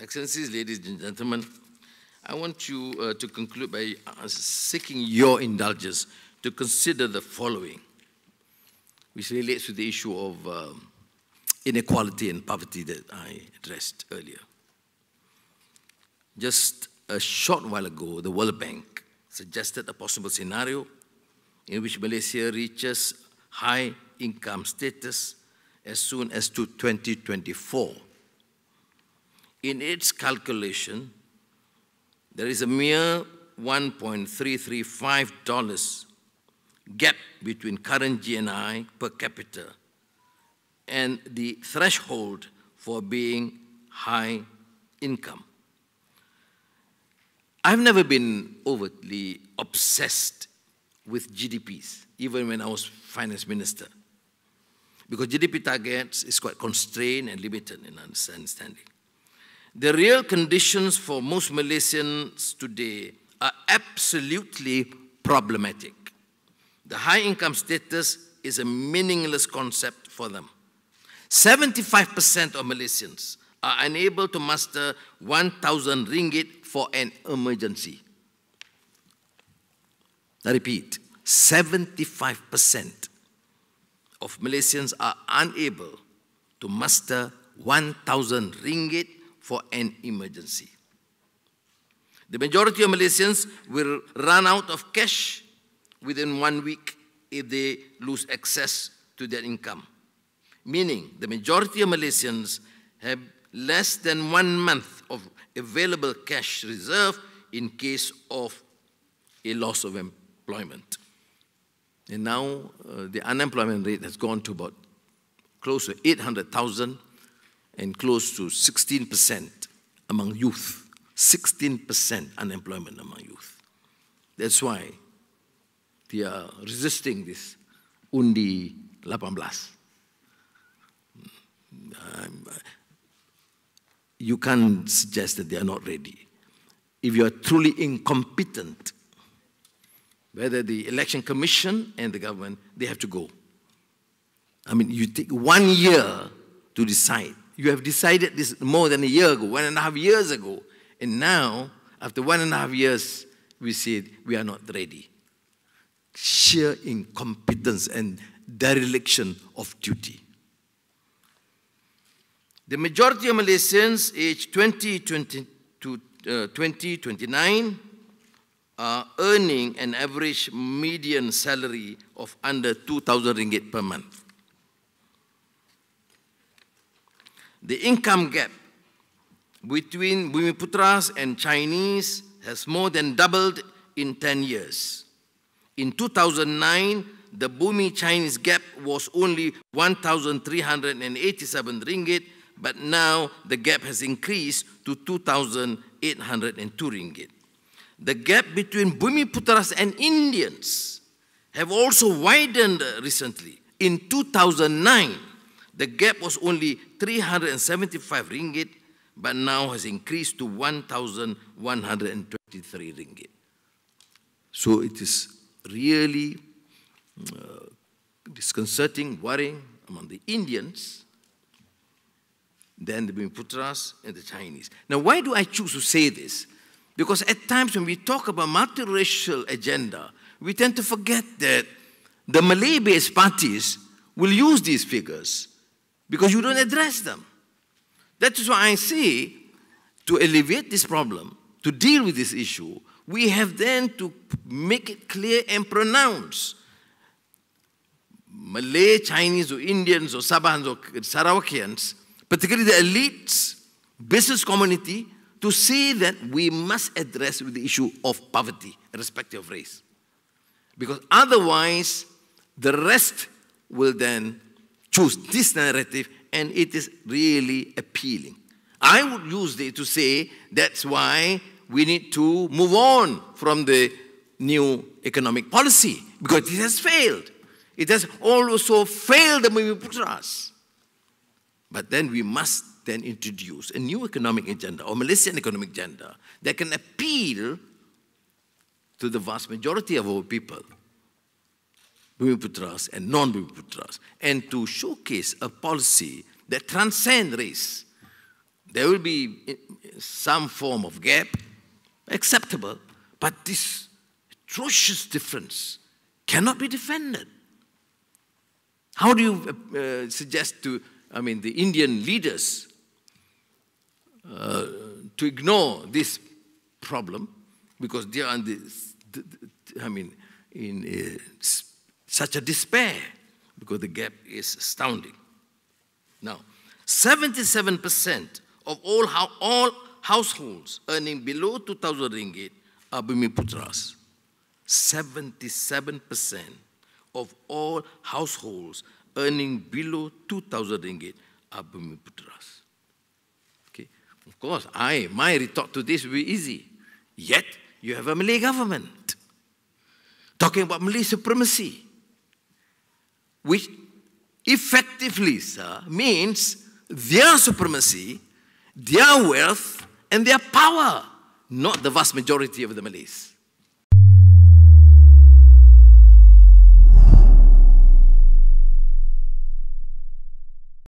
Excellencies, ladies and gentlemen, I want you uh, to conclude by uh, seeking your indulgence to consider the following, which relates to the issue of um, inequality and poverty that I addressed earlier. Just a short while ago, the World Bank suggested a possible scenario in which Malaysia reaches high income status as soon as to 2024. In its calculation, there is a mere $1.335 gap between current GNI per capita and the threshold for being high income. I've never been overtly obsessed with GDPs, even when I was finance minister, because GDP targets is quite constrained and limited in understanding. The real conditions for most Malaysians today are absolutely problematic. The high income status is a meaningless concept for them. 75% of Malaysians are unable to muster 1,000 ringgit for an emergency. I repeat, 75% of Malaysians are unable to muster 1,000 ringgit for an emergency. The majority of Malaysians will run out of cash within one week if they lose access to their income. Meaning, the majority of Malaysians have less than one month of available cash reserve in case of a loss of employment. And now uh, the unemployment rate has gone to about close to 800,000 and close to 16% among youth. 16% unemployment among youth. That's why they are resisting this undi 18. Um, you can't suggest that they are not ready. If you are truly incompetent, whether the election commission and the government, they have to go. I mean, you take one year to decide. You have decided this more than a year ago, one and a half years ago. And now, after one and a half years, we said we are not ready. Sheer incompetence and dereliction of duty. The majority of Malaysians aged 20, 20 to uh, 20, 29 are earning an average median salary of under 2,000 ringgit per month. The income gap between Bumiputras and Chinese has more than doubled in 10 years. In 2009, the Bumi Chinese gap was only 1,387 ringgit but now the gap has increased to 2,802 ringgit. The gap between Bumiputras and Indians have also widened recently. In 2009, the gap was only 375 ringgit, but now has increased to 1,123 ringgit. So it is really uh, disconcerting, worrying among the Indians then the Bumiputras and the Chinese. Now, why do I choose to say this? Because at times when we talk about multiracial agenda, we tend to forget that the Malay-based parties will use these figures because you don't address them. That is why I say to alleviate this problem, to deal with this issue, we have then to make it clear and pronounce Malay, Chinese, or Indians, or Sabahans, or Sarawakians particularly the elites, business community, to see that we must address the issue of poverty, irrespective of race. Because otherwise, the rest will then choose this narrative, and it is really appealing. I would use it to say that's why we need to move on from the new economic policy, because it has failed. It has also failed the Bumiputras. But then we must then introduce a new economic agenda or Malaysian economic agenda that can appeal to the vast majority of our people, Bumiputras and non-Bumiputras, and to showcase a policy that transcends race, there will be some form of gap, acceptable, but this atrocious difference cannot be defended. How do you uh, suggest to, I mean, the Indian leaders uh, to ignore this problem because they are in this, I mean, in uh, such a despair because the gap is astounding. Now, 77% of all, all households earning below 2,000 ringgit are Bumiputras. 77% of all households earning below 2,000 ringgit are Bumiputras. Okay, of course, I, my retort to this will be easy. Yet, you have a Malay government talking about Malay supremacy, which effectively, sir, means their supremacy, their wealth, and their power, not the vast majority of the Malays.